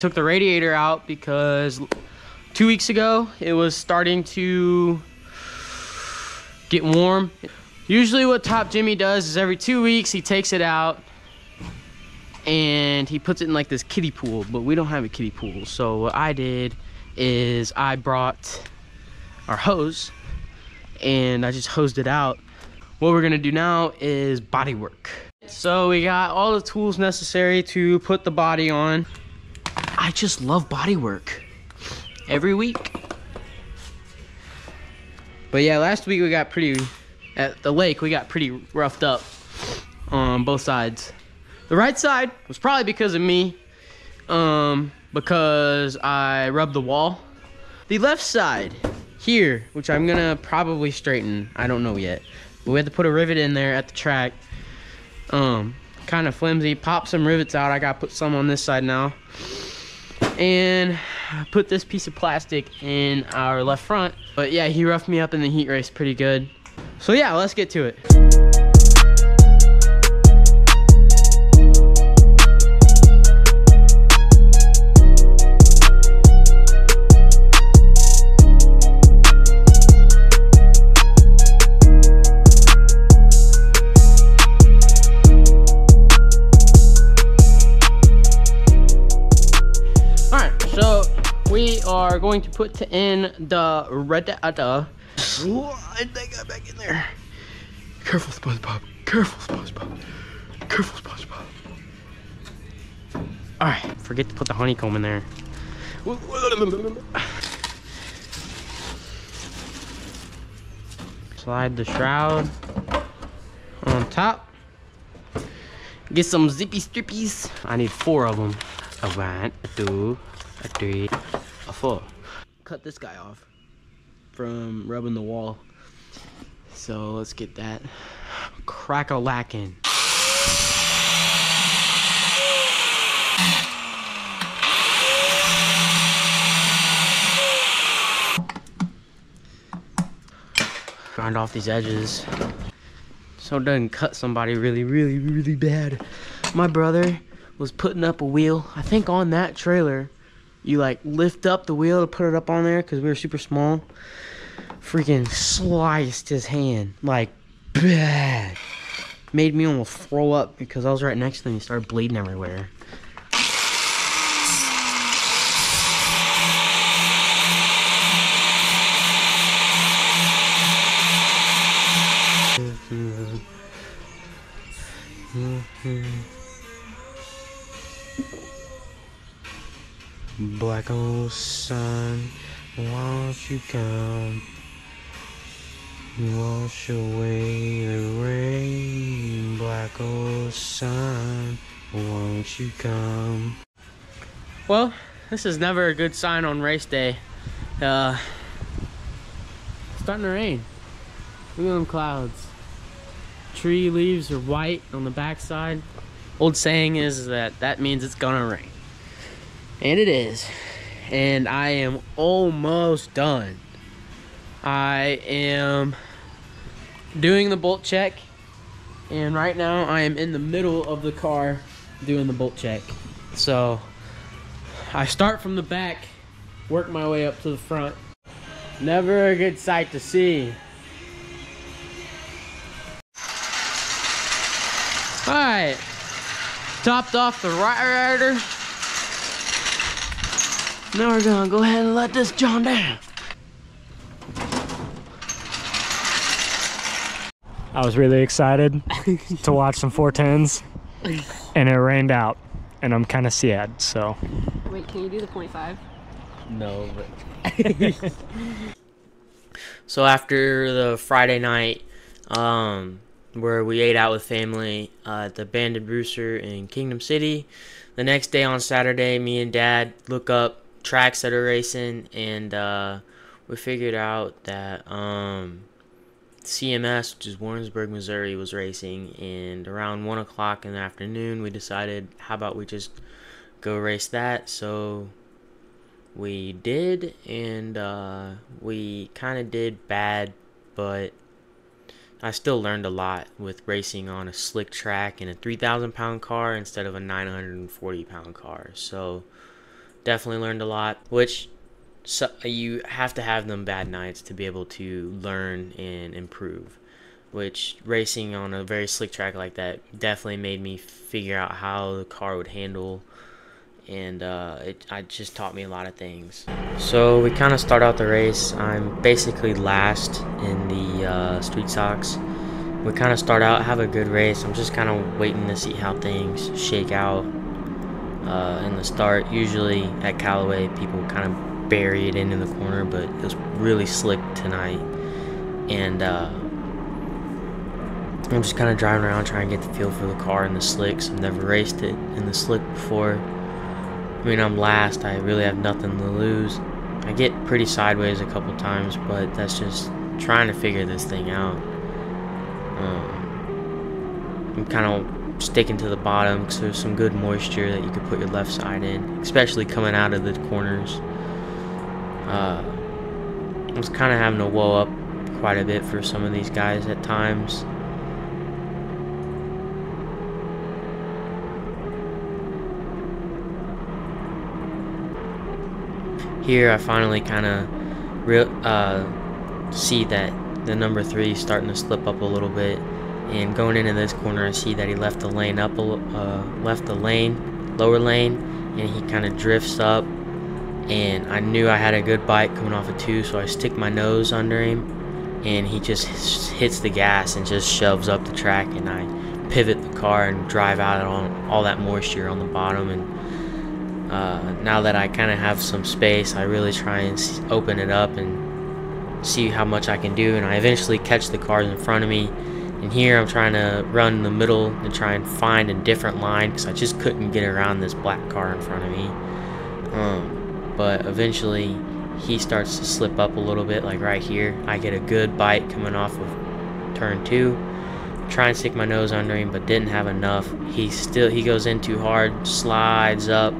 Took the radiator out because two weeks ago it was starting to get warm. Usually what Top Jimmy does is every two weeks he takes it out and he puts it in like this kiddie pool, but we don't have a kiddie pool. So what I did is I brought our hose and I just hosed it out. What we're gonna do now is body work. So we got all the tools necessary to put the body on. I just love body work every week. But yeah, last week we got pretty, at the lake, we got pretty roughed up on both sides. The right side was probably because of me, um, because I rubbed the wall. The left side, here, which I'm gonna probably straighten, I don't know yet. But we had to put a rivet in there at the track. Um, kind of flimsy, pop some rivets out. I gotta put some on this side now. And put this piece of plastic in our left front. But yeah, he roughed me up in the heat race pretty good. So yeah, let's get to it. Are going to put in the radiator. I think I'm back in there. Careful, SpongeBob. Careful, SpongeBob. Careful, SpongeBob. Alright, forget to put the honeycomb in there. Slide the shroud on top. Get some zippy strippies. I need four of them. A one, a two, a three, Cut this guy off from rubbing the wall. So let's get that crack a lacking. Grind off these edges so it doesn't cut somebody really, really, really bad. My brother was putting up a wheel. I think on that trailer, you like lift up the wheel to put it up on there because we were super small. Freaking sliced his hand like bad. Made me almost throw up because I was right next to him. He started bleeding everywhere. Won't you come? Wash away the rain, black old sun, won't you come? Well, this is never a good sign on race day. Uh, starting to rain. Look at them clouds. Tree leaves are white on the backside. Old saying is that that means it's gonna rain. And it is. And I am almost done. I am doing the bolt check. And right now I am in the middle of the car doing the bolt check. So I start from the back, work my way up to the front. Never a good sight to see. Alright. Topped off the radiator. Now we're gonna go ahead and let this John down. I was really excited to watch some 410s, and it rained out, and I'm kind of sad. So Wait, can you do the point five? No, but. so after the Friday night, um, where we ate out with family uh, at the Banded Brewster in Kingdom City, the next day on Saturday, me and Dad look up tracks that are racing, and uh, we figured out that um, CMS, which is Warrensburg, Missouri, was racing, and around one o'clock in the afternoon, we decided, how about we just go race that? So we did, and uh, we kind of did bad, but I still learned a lot with racing on a slick track in a 3,000 pound car instead of a 940 pound car. So definitely learned a lot, which so you have to have them bad nights to be able to learn and improve. Which racing on a very slick track like that definitely made me figure out how the car would handle, and uh, it I just taught me a lot of things. So we kind of start out the race. I'm basically last in the uh, street stocks. We kind of start out have a good race. I'm just kind of waiting to see how things shake out uh, in the start. Usually at Callaway, people kind of bury it into the corner, but it was really slick tonight. And uh, I'm just kind of driving around trying to get the feel for the car in the slicks. I've never raced it in the slick before. I mean, I'm last. I really have nothing to lose. I get pretty sideways a couple times, but that's just trying to figure this thing out. Um, I'm kind of sticking to the bottom because there's some good moisture that you could put your left side in, especially coming out of the corners. Uh, I was kind of having to whoa up quite a bit for some of these guys at times. Here, I finally kind of uh, see that the number three is starting to slip up a little bit, and going into this corner, I see that he left the lane up, a, uh, left the lane, lower lane, and he kind of drifts up and I knew I had a good bite coming off of two, so I stick my nose under him, and he just hits the gas and just shoves up the track, and I pivot the car and drive out on all that moisture on the bottom. And uh, now that I kind of have some space, I really try and open it up and see how much I can do, and I eventually catch the cars in front of me. And here I'm trying to run in the middle and try and find a different line because I just couldn't get around this black car in front of me. Um, but eventually he starts to slip up a little bit like right here. I get a good bite coming off of turn two. Try and stick my nose under him but didn't have enough. He still he goes in too hard slides up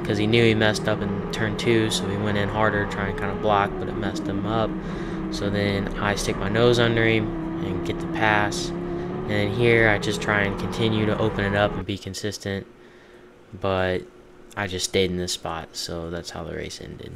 because he knew he messed up in turn two so he went in harder trying to kind of block but it messed him up. So then I stick my nose under him and get the pass and then here I just try and continue to open it up and be consistent but I just stayed in this spot, so that's how the race ended.